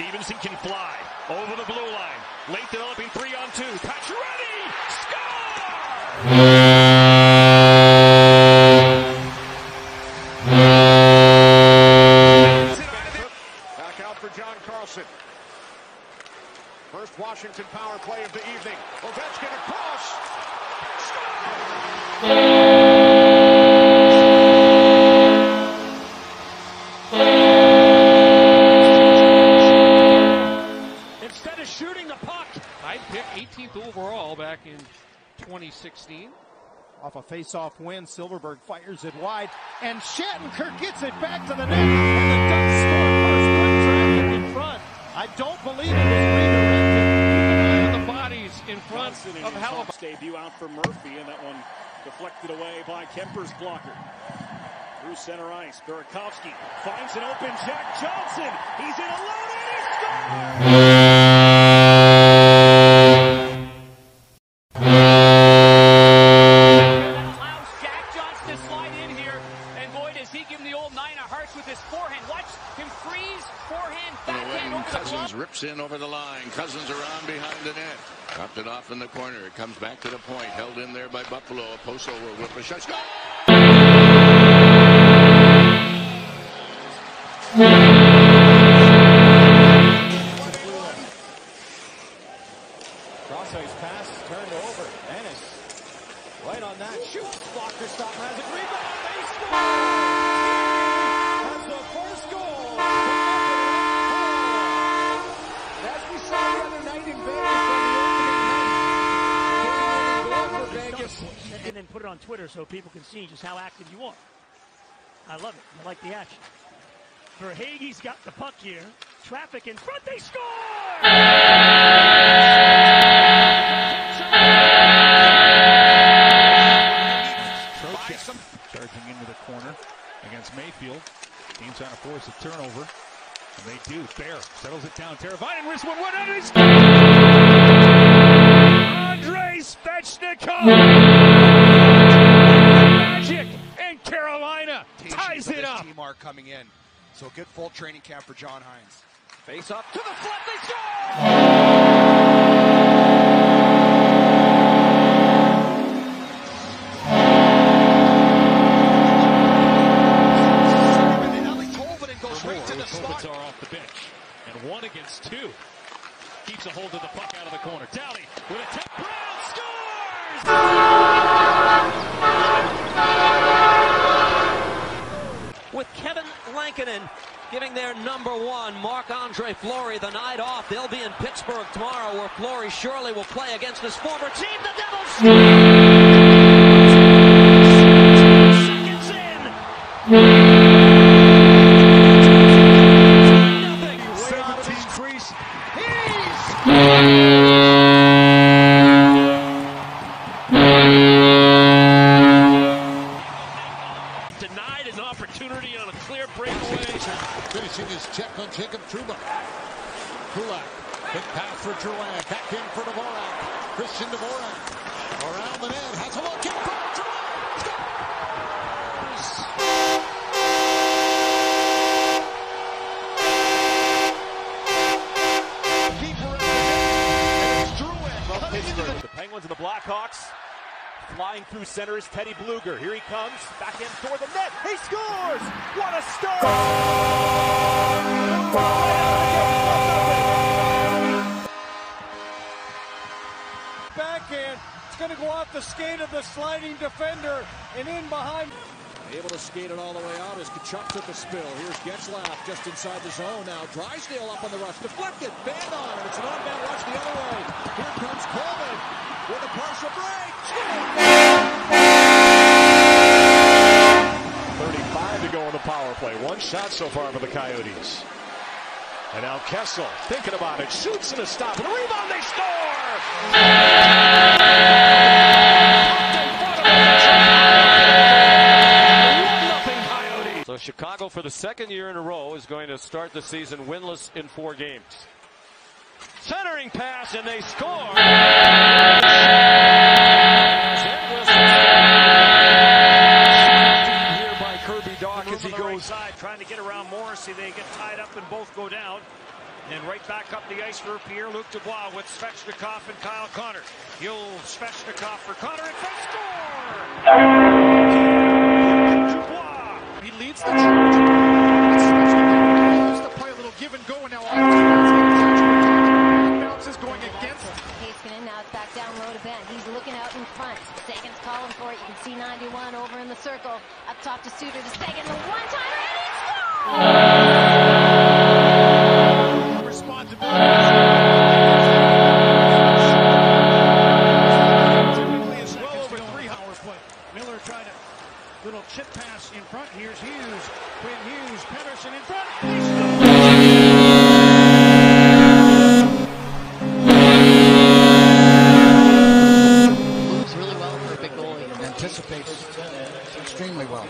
Stephenson can fly over the blue line. Late developing three on two. Pacioretty score! Back out for John Carlson. First Washington power play of the evening. Ovechkin across. Instead overall back in 2016. Off a face-off win, Silfverberg fires it wide, and Shattenkirk gets it back to the net, and the Ducks score first. Quick traffic in front. I don't believe it was redirected. Keep an eye the bodies in front Johnson of his Haliburton. Haliburton debut out for Murphy, and that one deflected away by Kuemper's blocker. Through center ice, Burakovsky finds an open Jack Johnson. He's in alone and he scores! And boy, does he give him the old nine of hearts with his forehand. Watch him freeze, forehand, backhand over the Cousins rips in over the line. Cousins around behind the net. Dropped it off in the corner. It comes back to the point. Held in there by Buffalo. Oposo will whip a shot. Score! Cross ice pass turned over. Ennis right on that. Shoots. Blocker stop. Has it. Rebound. And then put it on Twitter so people can see just how active you are. I love it. I like the action. Verhaeghe's got the puck here. Traffic in front. They score! Trocheck charging into the corner against Mayfield. Team trying to force a turnover. And they do. Bear settles it down. Teravainen wrist one one under his Andrei Svechnikov. Magic and Carolina ties it up. Team are coming in. So good full training camp for John Hines. Face up to the front, they score! Tolvanen goes to the. Kopitar off the bench. And one against two. Keeps a hold of the puck out of the corner. Downey with a tap. Brown scores! With Kevin Lankinen giving their number one, Marc-Andre Fleury, the night off. They'll be in Pittsburgh tomorrow where Fleury surely will play against his former team, the Devils. Jacob Trouba. Kulak. Quick pass for Drouin. Back in for Dvorak. Christian Dvorak. Around the net. Has a look in front. Drouin. Scores! Keeper at the net. And it's Drouin coming into the The Penguins and the Blackhawks flying through center is Teddy Blueger. Here he comes, back end toward the net. He scores! What a start! Backhand. It's going to go off the skate of the sliding defender and in behind. Able to skate it all the way out as Tkachuk took a spill. Here's Getzlaf just inside the zone now. Drysdale up on the rush. Deflected. Band on. And it's an on-band rush the other way. Here comes Coleman with a partial break. Thirty-five to go on the power play. One shot so far for the Coyotes. And now Kessel thinking about it. Shoots and a stop. And a rebound. They score! One nothing Coyotes. So Chicago, for the second year in a row, is going to start the season winless in four games. Centering pass, and they score. Here by Kirby Dach as he goes. Side, trying to get around Morrissey. They get tied up and both go down. And right back up the ice for Pierre-Luc Dubois with Svechnikov and Kyle Connor. You'll Svechnikov for Connor and they score! Dubois. He leads the charge. Svechnikov to play a little give and go, and now Miller trying to little chip pass in front. Here's Hughes. Quinn Hughes. Pedersen in front. They score! moves really well for a big goalie anticipates extremely well.